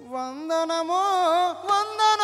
వందనమో వందన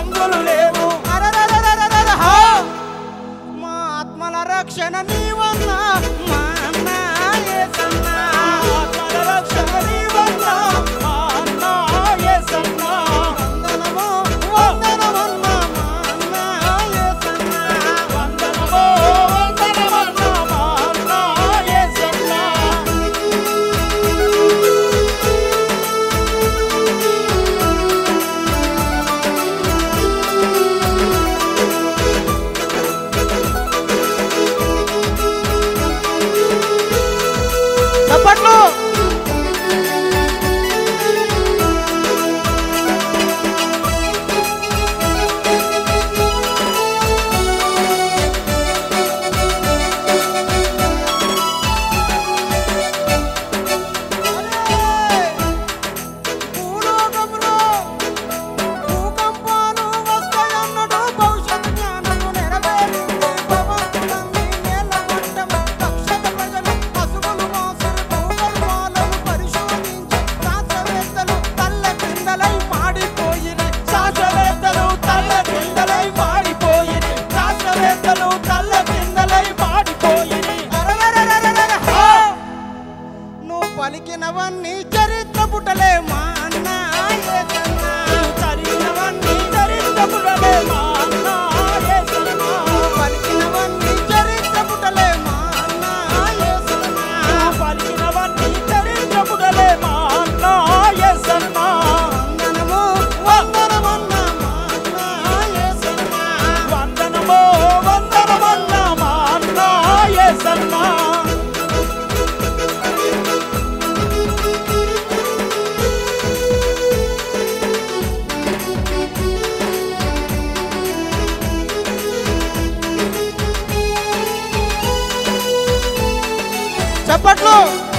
హంగులు లేవు. మా ఆత్మల రక్షణ నీవన్నా. మా పలికినవన్నీ చరిత్ర పుటలే మా అన్న చరిత్రవన్నీ చరిత్ర పుటలే మా చెప్పట్లు.